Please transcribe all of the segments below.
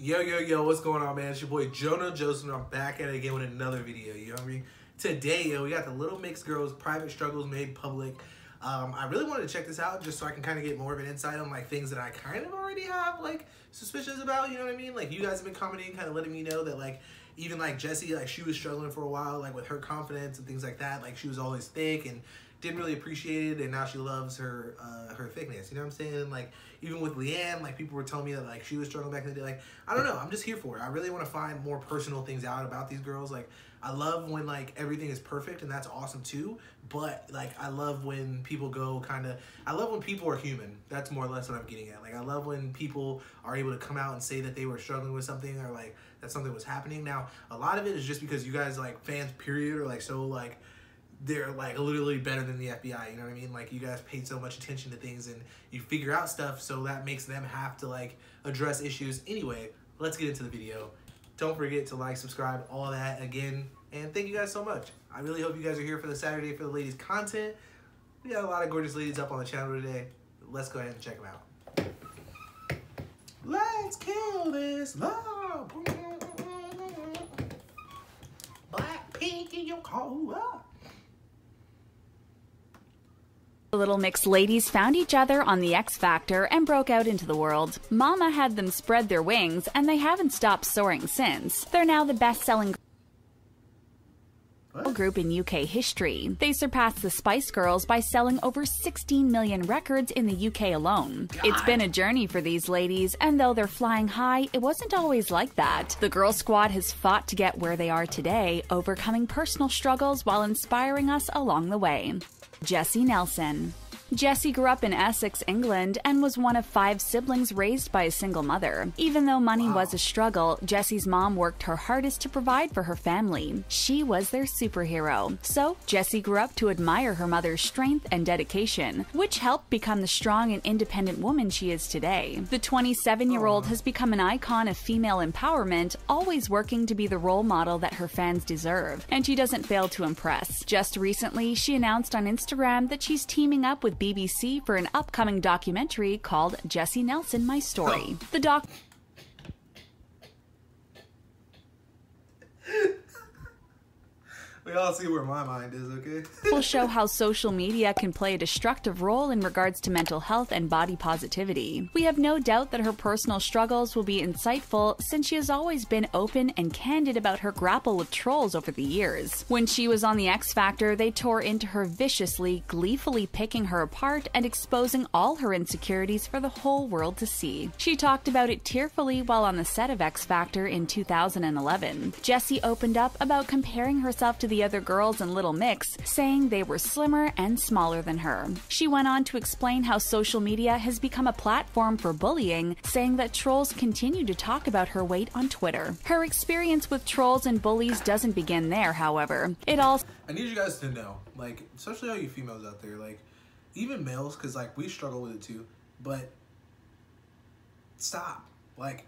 Yo, yo, yo, what's going on, man? It's your boy JoeNoJoseph, and I'm back at it again with another video, you know what I mean? Today, yo, we got the Little Mix Girls Private Struggles Made Public. Um, I really wanted to check this out just so I can kind of get more of an insight on, like, things that I kind of already have, like, suspicions about, you know what I mean? Like, you guys have been commenting, kind of letting me know that, like, even, like, Jesy, like, she was struggling for a while, like, with her confidence and things like that. Like, she was always thick and didn't really appreciate it and now she loves her uh, her thickness. You know what I'm saying? Like even with Leigh-Anne, like people were telling me that like she was struggling back in the day. Like I don't know. I'm just here for it. I really want to find more personal things out about these girls. Like I love when like everything is perfect and that's awesome too. But like I love when people go kind of. I love when people are human. That's more or less what I'm getting at. Like I love when people are able to come out and say that they were struggling with something or like that something was happening. Now a lot of it is just because you guys like fans period are like so like they're like literally better than the FBI. You know what I mean? Like you guys paid so much attention to things and you figure out stuff, so that makes them have to like address issues. Anyway, let's get into the video. Don't forget to like, subscribe, all that again, and thank you guys so much. I really hope you guys are here for the Saturday for the ladies content. We got a lot of gorgeous ladies up on the channel today. Let's go ahead and check them out. Let's kill this love. BLACKPINK in your car. The Little Mix ladies found each other on The X Factor and broke out into the world. Mama had them spread their wings, and they haven't stopped soaring since. They're now the best selling group in UK history. They surpassed the Spice Girls by selling over 16 million records in the UK alone. God. It's been a journey for these ladies, and though they're flying high, it wasn't always like that. The Girl Squad has fought to get where they are today, overcoming personal struggles while inspiring us along the way. Jesy Nelson. Jesy grew up in Essex, England, and was one of five siblings raised by a single mother. Even though money wow. was a struggle, Jesy's mom worked her hardest to provide for her family. She was their superhero. So, Jesy grew up to admire her mother's strength and dedication, which helped become the strong and independent woman she is today. The 27 year old has become an icon of female empowerment, always working to be the role model that her fans deserve. And she doesn't fail to impress. Just recently, she announced on Instagram that she's teaming up with BBC for an upcoming documentary called Jesy Nelson My Story. Oh. The doc we all see where my mind is, okay? will show how social media can play a destructive role in regards to mental health and body positivity. We have no doubt that her personal struggles will be insightful since she has always been open and candid about her grapple with trolls over the years. When she was on The X Factor, they tore into her viciously, gleefully picking her apart and exposing all her insecurities for the whole world to see. She talked about it tearfully while on the set of X Factor in 2011. Jesy opened up about comparing herself to the the other girls in Little Mix, saying they were slimmer and smaller than her. She went on to explain how social media has become a platform for bullying, saying that trolls continue to talk about her weight on Twitter. Her experience with trolls and bullies doesn't begin there, however. It all. I need you guys to know, like, especially all you females out there, like, even males, because, like, we struggle with it too, but stop. Like,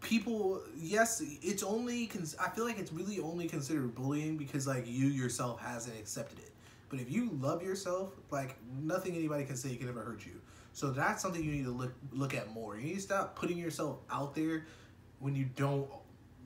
people yes it's only i feel like it's really only considered bullying because like you yourself hasn't accepted it. But if you love yourself like nothing anybody can say can ever hurt you. So that's something you need to look look at more. You need to stop putting yourself out there when you don't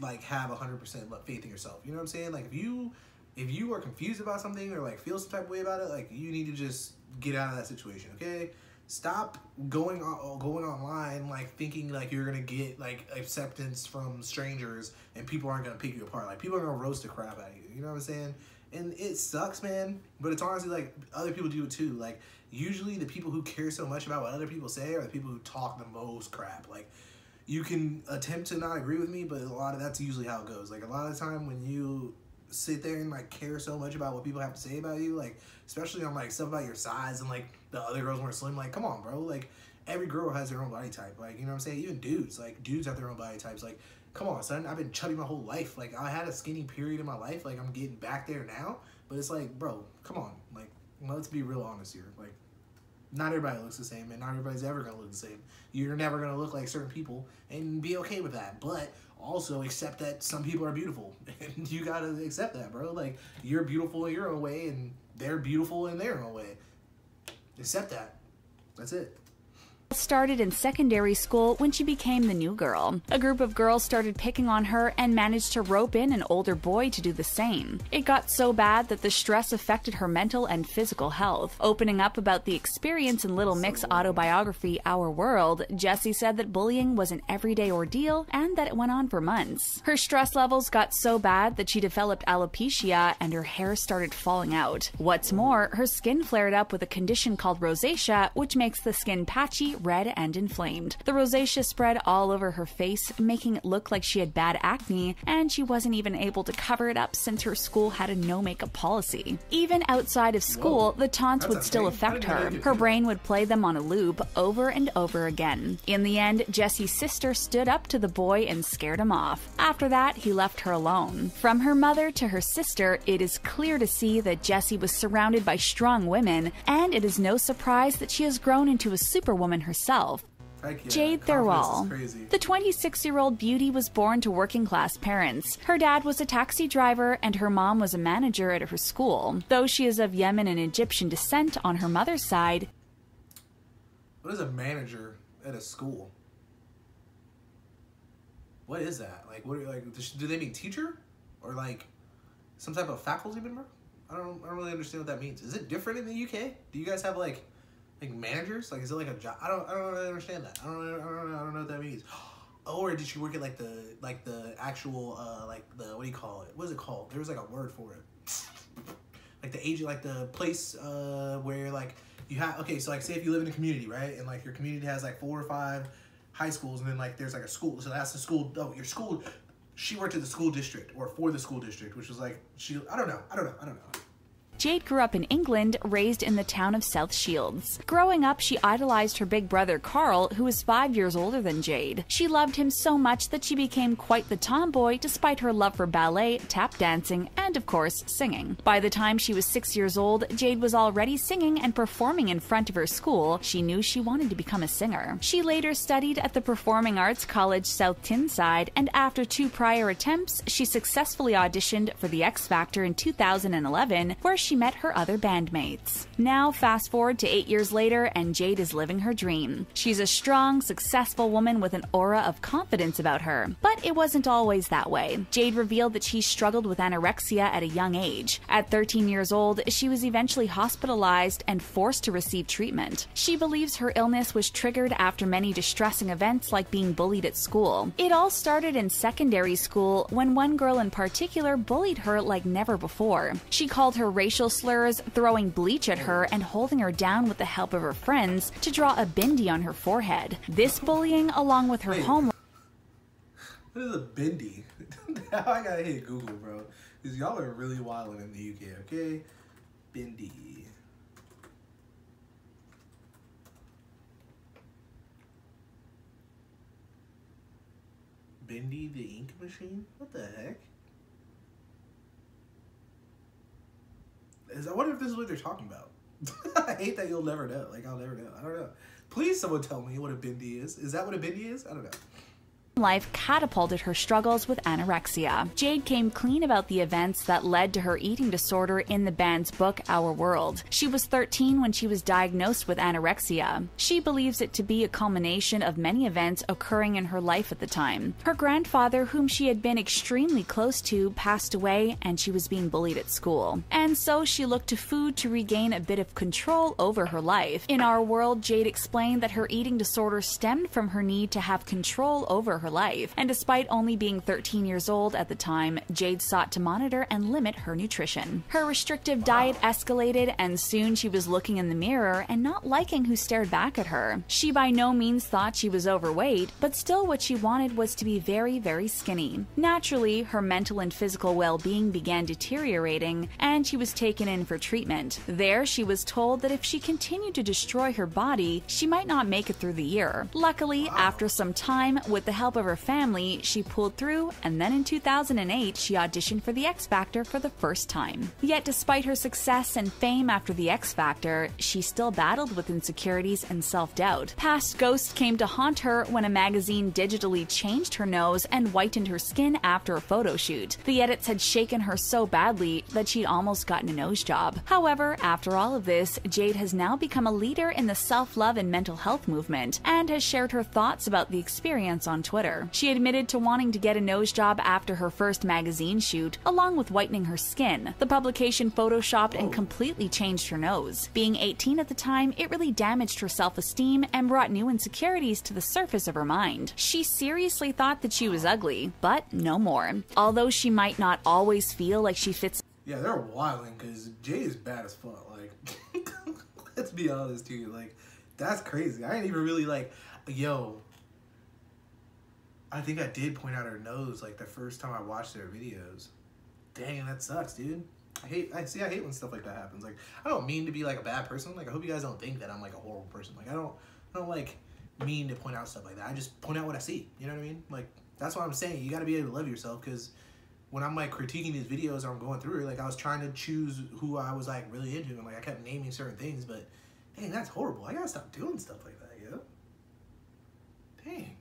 like have 100% faith in yourself. You know what i'm saying? Like if you if you are confused about something or like feel some type of way about it like you need to just get out of that situation okay stop going on going online like thinking like you're gonna get like acceptance from strangers and people aren't gonna pick you apart. Like people are gonna roast the crap out of you. You know what i'm saying? And it sucks man but it's honestly like other people do it too. Like usually the people who care so much about what other people say are the people who talk the most crap. Like you can attempt to not agree with me but a lot of that's usually how it goes. Like a lot of the time when you sit there and like care so much about what people have to say about you, like especially on like stuff about your size and like the other girls weren't slim. Like, come on, bro. Like every girl has their own body type. Like, you know what I'm saying? Even dudes, like dudes have their own body types. Like, come on, son. I've been chubby my whole life. Like, I had a skinny period in my life. Like, I'm getting back there now. But it's like, bro, come on. Like, let's be real honest here. Like, not everybody looks the same, and not everybody's ever gonna look the same. You're never gonna look like certain people, and be okay with that. But also accept that some people are beautiful, and you gotta accept that, bro. Like you're beautiful in your own way, and they're beautiful in their own way. Accept that. That's it started in secondary school when she became the new girl. A group of girls started picking on her and managed to rope in an older boy to do the same. It got so bad that the stress affected her mental and physical health. Opening up about the experience in Little Mix's autobiography, Our World, Jesy said that bullying was an everyday ordeal and that it went on for months. Her stress levels got so bad that she developed alopecia and her hair started falling out. What's more, her skin flared up with a condition called rosacea, which makes the skin patchy, red, and inflamed. The rosacea spread all over her face, making it look like she had bad acne, and she wasn't even able to cover it up since her school had a no makeup policy. Even outside of school, Whoa. the taunts would still? Affect her. Her brain would play them on a loop over and over again. In the end, Jesy's sister stood up to the boy and scared him off. After that, he left her alone. From her mother to her sister, it is clear to see that Jesy was surrounded by strong women, and it is no surprise that she has grown into a superwoman herself. Jade Thirlwall. The 26 year old beauty was born to working class parents. Her dad was a taxi driver and her mom was a manager at her school. Though she is of Yemen and Egyptian descent on her mother's side, What is a manager at a school? What is that? Like, what? Like, do they mean teacher or like some type of faculty member? I don't. I don't really understand what that means. Is it different in the UK? Do you guys have like like managers? Like, is it like a job? I don't. I don't really understand that. I don't. I don't. I don't know what that means. Oh, or did she work at like the like the actual uh like the what do you call it? What is it called? There was like a word for it. like the agent, like the place uh where like you have okay, so like say if you live in a community, right, and like your community has like four or five high schools, and then like there's like a school, so that's the school. Oh, your school. She worked at the school district or for the school district, which was like she. I don't know. I don't know. I don't know. Jade grew up in England, raised in the town of South Shields. Growing up, she idolized her big brother Carl, who was five years older than Jade. She loved him so much that she became quite the tomboy despite her love for ballet, tap dancing, and of course, singing. By the time she was six years old, Jade was already singing and performing in front of her school. She knew she wanted to become a singer. She later studied at the Performing Arts College South Tyneside, and after two prior attempts, she successfully auditioned for The X Factor in 2011, where she met her other bandmates. Now, fast forward to eight years later, and Jade is living her dream. She's a strong, successful woman with an aura of confidence about her. But it wasn't always that way. Jade revealed that she struggled with anorexia at a young age. At 13 years old, she was eventually hospitalized and forced to receive treatment. She believes her illness was triggered after many distressing events like being bullied at school. It all started in secondary school when one girl in particular bullied her like never before. She called her racial slurs, throwing bleach at her, and holding her down with the help of her friends to draw a bindi on her forehead. This bullying, along with her Wait. home What is a now I gotta hit Google, bro. Because y'all are really wilding in the UK, okay? Bendy. Bendy the ink machine? What the heck? I wonder if this is what they're talking about. I hate that you'll never know. Like I'll never know. I don't know. Please, someone tell me what a bendy is. Is that what a bendy is? I don't know. Life catapulted her struggles with anorexia. Jade came clean about the events that led to her eating disorder in the band's book Our World. She was 13 when she was diagnosed with anorexia. She believes it to be a culmination of many events occurring in her life at the time. Her grandfather, whom she had been extremely close to, passed away and she was being bullied at school. And so she looked to food to regain a bit of control over her life. In Our World, Jade explained that her eating disorder stemmed from her need to have control over her life. And despite only being 13 years old at the time, Jade sought to monitor and limit her nutrition. Her restrictive diet escalated, and soon she was looking in the mirror and not liking who stared back at her. She by no means thought she was overweight, but still what she wanted was to be very, very skinny. Naturally, her mental and physical well being began deteriorating, and she was taken in for treatment. There, she was told that if she continued to destroy her body, she might not make it through the year. Luckily, after some time, with the help of her family, she pulled through, and then in 2008, she auditioned for The X Factor for the first time. Yet, despite her success and fame after The X Factor, she still battled with insecurities and self doubt. Past ghosts came to haunt her when a magazine digitally changed her nose and whitened her skin after a photo shoot. The edits had shaken her so badly that she'd almost gotten a nose job. However, after all of this, Jade has now become a leader in the self love and mental health movement and has shared her thoughts about the experience on Twitter. She admitted to wanting to get a nose job after her first magazine shoot, along with whitening her skin. The publication photoshopped and completely changed her nose. Being 18 at the time, it really damaged her self esteem and brought new insecurities to the surface of her mind. She seriously thought that she was ugly, but no more. Although she might not always feel like she fits Yeah, they're wilding because Jay is bad as fuck. Like, let's be honest here. Like, that's crazy. I ain't even really like, yo. I think I did point out her nose like the first time I watched their videos. Dang, that sucks, dude. I hate. I see. I hate when stuff like that happens. Like, I don't mean to be like a bad person. Like, I hope you guys don't think that I'm like a horrible person. Like, I don't. I don't like mean to point out stuff like that. I just point out what I see. You know what I mean? Like, that's what I'm saying. You got to be able to love yourself because when I'm like critiquing these videos or I'm going through like I was trying to choose who I was like really into and like I kept naming certain things, but dang, that's horrible. I gotta stop doing stuff like that, yo. Dang.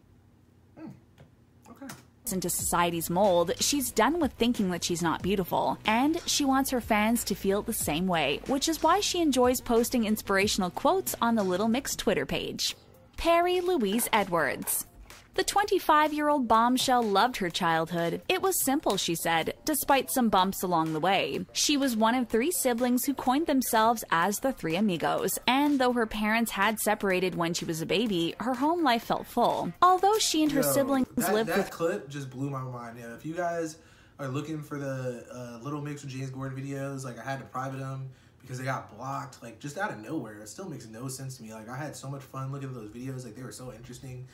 Okay. into society's mold, she's done with thinking that she's not beautiful, and she wants her fans to feel the same way, which is why she enjoys posting inspirational quotes on the Little Mix Twitter page. Perrie Louise Edwards. The 25 year old bombshell loved her childhood. It was simple, she said, despite some bumps along the way. She was one of three siblings who coined themselves as the Three Amigos, and though her parents had separated when she was a baby, her home life felt full. Although she and her Yo, siblings that, lived that with clip just blew my mind. Yeah, if you guys are looking for the uh, Little Mix with James Corden videos, like I had to private them because they got blocked, like just out of nowhere. It still makes no sense to me. Like I had so much fun looking at those videos. Like they were so interesting,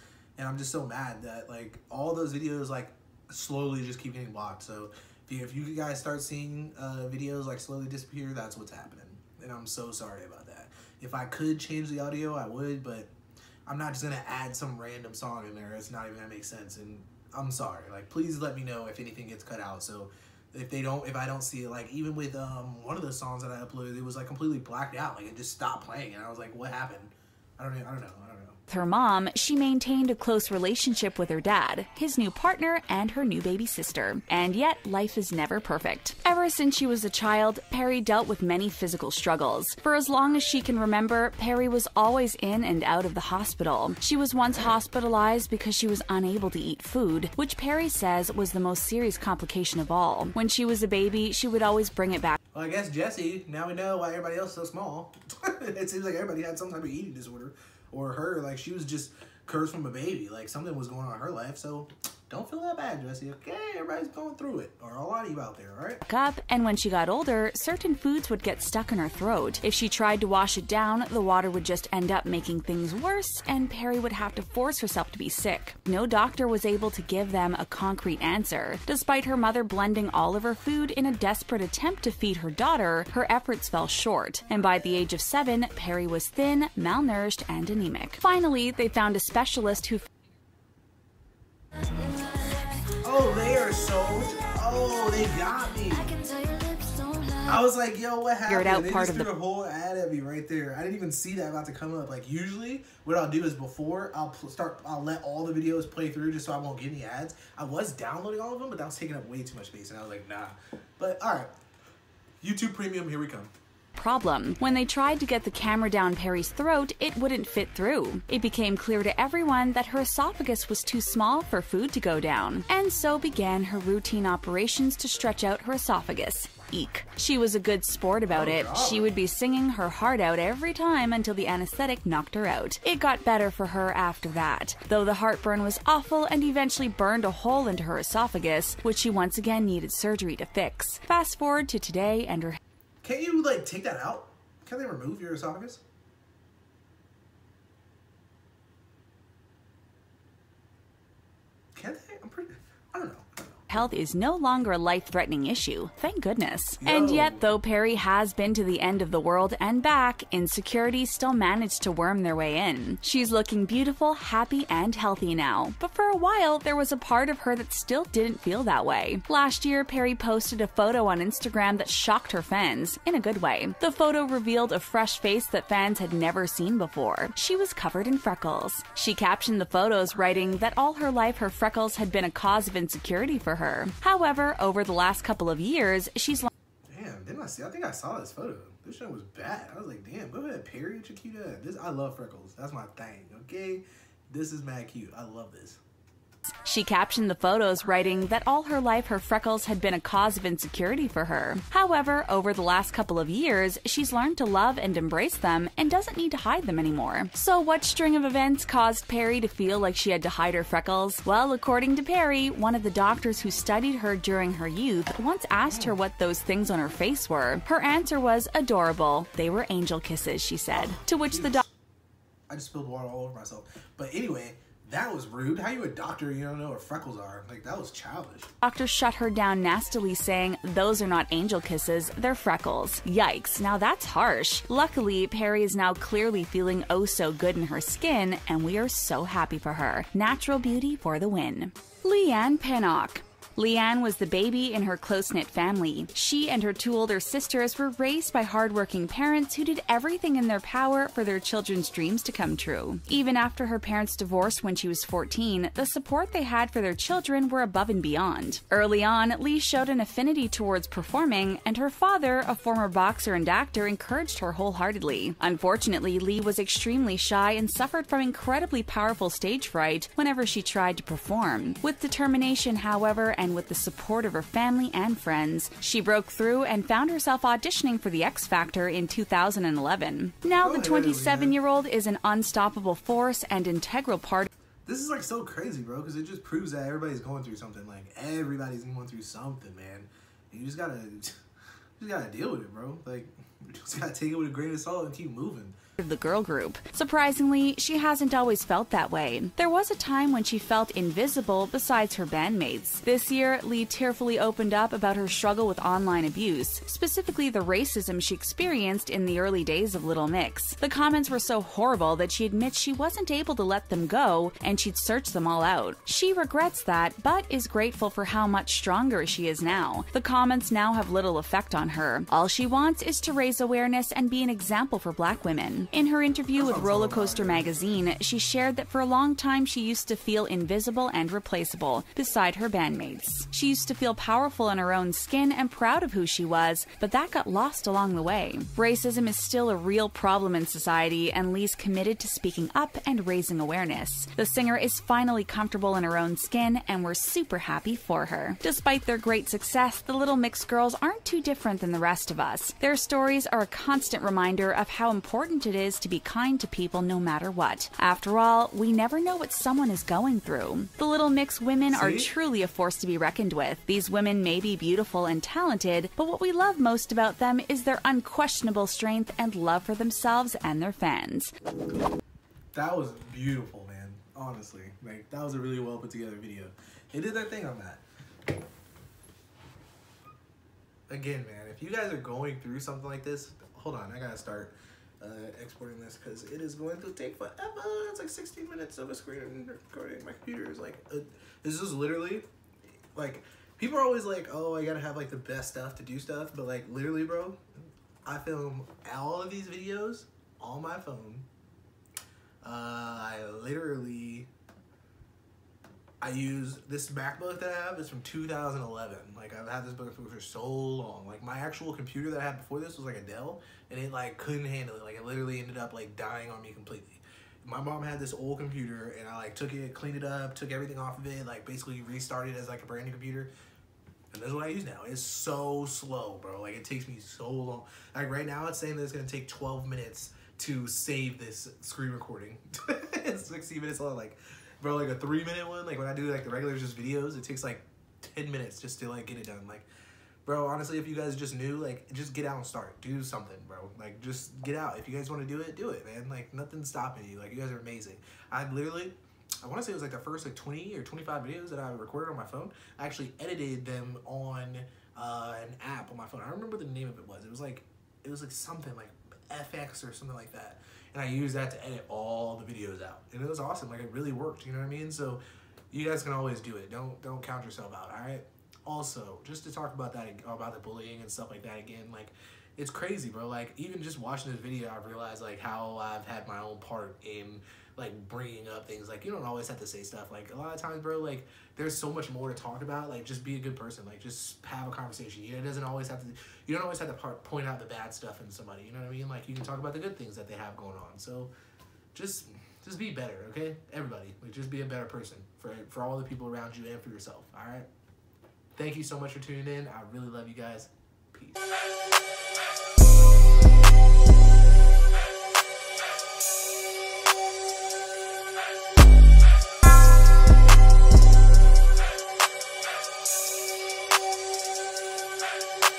and I'm just so mad that like all those videos like slowly just keep getting blocked. So if you, if you guys start seeing uh, videos like slowly disappear, that's what's happening, and I'm so sorry about that. If I could change the audio, I would, but I'm not just gonna add some random song in there. It's not even gonna make sense. And I'm sorry. Like, please let me know if anything gets cut out. So if they don't, if I don't see it, like even with um one of the songs that I uploaded, it was like completely blacked out. Like it just stopped playing, and I was like, what happened? I don't. Even, I don't know. I don't know. Her mom, she maintained a close relationship with her dad, his new partner, and her new baby sister. And yet, life is never perfect. Ever since she was a child, Perrie dealt with many physical struggles. For as long as she can remember, Perrie was always in and out of the hospital. She was once hospitalized because she was unable to eat food, which Perrie says was the most serious complication of all. When she was a baby, she would always bring it back Well, I guess Jesy. Now we know why everybody else is so small. it seems like everybody had some type of eating disorder, or her like she was just cursed from a baby. Like something was going on in her life. So don't feel that bad, Jesy. Okay, everybody's going through it, or a lot of you out there. All right. up, and when she got older, certain foods would get stuck in her throat. If she tried to wash it down, the water would just end up making things worse, and Perrie would have to force herself to be sick. No doctor was able to give them a concrete answer. Despite her mother blending all of her food in a desperate attempt to feed her daughter, her efforts fell short, and by the age of seven, Perrie was thin, malnourished, and anemic. Finally, they found a specialist who Oh, they are so. Oh, they got me. I was like, yo, what happened? out they part just of threw a whole ad at me right there. I didn't even see that about to come up. Like usually, what I'll do is before I'll pl- start, I'll let all the videos play through just so I won't get any ads. I was downloading all of them, but that was taking up way too much space, and I was like, nah. But all right, YouTube Premium, here we come. Problem. When they tried to get the camera down Perrie's throat, it wouldn't fit through. It became clear to everyone that her esophagus was too small for food to go down, and so began her routine operations to stretch out her esophagus. Eek. She was a good sport about it. Oh, she would be singing her heart out every time until the anesthetic knocked her out. It got better for her after that, though the heartburn was awful and eventually burned a hole into her esophagus, which she once again needed surgery to fix. Fast forward to today and her Can't you like take that out? Can they remove your esophagus? Can they? I'm pretty. I don't know. I don't know. Health is no longer a life threatening issue. Thank goodness. And yet, though Perrie has been to the end of the world and back, insecurities still manage to worm their way in. She's looking beautiful, happy, and healthy now. But for a while, there was a part of her that still didn't feel that way. Last year, Perrie posted a photo on Instagram that shocked her fans, in a good way. The photo revealed a fresh face that fans had never seen before. She was covered in freckles. She captioned the photos, writing that all her life her freckles had been a cause of insecurity for her. However, over the last couple of years, she's Damn, didn't I see? I think I saw this photo. This shit was bad. I was like, damn, go ahead, Perrie, what you cute. This I love freckles. That's my thing. Okay, this is mad cute. I love this. She captioned the photos, writing that all her life her freckles had been a cause of insecurity for her. However, over the last couple of years, she's learned to love and embrace them and doesn't need to hide them anymore. So, what string of events caused Perrie to feel like she had to hide her freckles? Well, according to Perrie, one of the doctors who studied her during her youth once asked her what those things on her face were. Her answer was adorable. They were angel kisses, she said. To which the doctor I just spilled water all over myself. But anyway, that was rude. How you a doctor? You don't know what freckles are. Like that was childish. Doctor shut her down nastily, saying, Those are not angel kisses, they're freckles. Yikes, now that's harsh. Luckily, Perrie is now clearly feeling oh so good in her skin, and we are so happy for her. Natural beauty for the win. Leigh-Anne Pinnock. Leigh-Anne was the baby in her close knit family. She and her two older sisters were raised by hardworking parents who did everything in their power for their children's dreams to come true. Even after her parents divorced when she was 14, the support they had for their children were above and beyond. Early on, Lee showed an affinity towards performing, and her father, a former boxer and actor, encouraged her wholeheartedly. Unfortunately, Lee was extremely shy and suffered from incredibly powerful stage fright whenever she tried to perform. With determination, however, and with the support of her family and friends, she broke through and found herself auditioning for the X Factor in 2011. Now, Go the 27 year old is an unstoppable force and integral part This is like so crazy, bro, because it just proves that everybody's going through something. Like everybody's going through something, man. You just gotta, you just gotta deal with it, bro. Like you just gotta take it with a grain of salt and keep moving. Of the girl group. Surprisingly, she hasn't always felt that way. There was a time when she felt invisible besides her bandmates. This year, Lee tearfully opened up about her struggle with online abuse, specifically the racism she experienced in the early days of Little Mix. The comments were so horrible that she admits she wasn't able to let them go and she'd search them all out. She regrets that, but is grateful for how much stronger she is now. The comments now have little effect on her. All she wants is to raise awareness and be an example for black women. In her interview with Rollacoaster magazine, she shared that for a long time she used to feel invisible and replaceable beside her bandmates. She used to feel powerful in her own skin and proud of who she was, but that got lost along the way. Racism is still a real problem in society, and Lee's committed to speaking up and raising awareness. The singer is finally comfortable in her own skin, and we're super happy for her. Despite their great success, the Little Mix girls aren't too different than the rest of us. Their stories are a constant reminder of how important it is to be kind to people no matter what. After all, we never know what someone is going through. The Little Mix women are truly a force to be reckoned with. These women may be beautiful and talented, but what we love most about them is their unquestionable strength and love for themselves and their fans. That was beautiful, man. Honestly, like that was a really well put together video. They did their thing on that. Again, man, if you guys are going through something like this, hold on, I gotta start uh, exporting this because it is going to take forever. It's like 16 minutes of a screen recording. My computer is like, uh, this is literally like people are always like, oh, I gotta have like the best stuff to do stuff, but like literally, bro, I film all of these videos on my phone. Uh, I literally, I use this MacBook that I have is from 2011. Like I've had this book for, so long. Like my actual computer that I had before this was like a Dell, and it like couldn't handle it. Like it literally ended up like dying on me completely. My mom had this old computer, and I like took it, cleaned it up, took everything off of it, like basically restarted as like a brand new computer. And that's what I use now. It's so slow, bro. Like it takes me so long. Like right now, it's saying that it's gonna take 12 minutes to save this screen recording. it's 60 minutes long. Like, bro, like a three minute one. Like when I do like the regular just videos, it takes like 10 minutes just to like get it done. Like, bro, honestly, if you guys just knew, like, just get out and start. Do something, bro. Like, just get out. If you guys want to do it, do it, man. Like, nothing's stopping you. Like, you guys are amazing. I literally, I want to say it was like the first like 20 or 25 videos that I recorded on my phone. I actually edited them on uh, an app on my phone. I don't remember the name of it was. It was like it was like something like FX or something like that. And I used that to edit all the videos out. And it was awesome. Like it really worked, you know what I mean? So you guys can always do it. Don't don't count yourself out, all right? Also, just to talk about that about the bullying and stuff like that again, like it's crazy, bro. Like even just watching this video, I've realized like how I've had my own part in like bringing up things. Like you don't always have to say stuff. Like a lot of times, bro. Like there's so much more to talk about. Like just be a good person. Like just have a conversation. You know, it doesn't always have to. You don't always have to part, point out the bad stuff in somebody. You know what I mean? Like you can talk about the good things that they have going on. So just just be better, okay? Everybody, like just be a better person for for all the people around you and for yourself. All right. Thank you so much for tuning in. I really love you guys. Peace.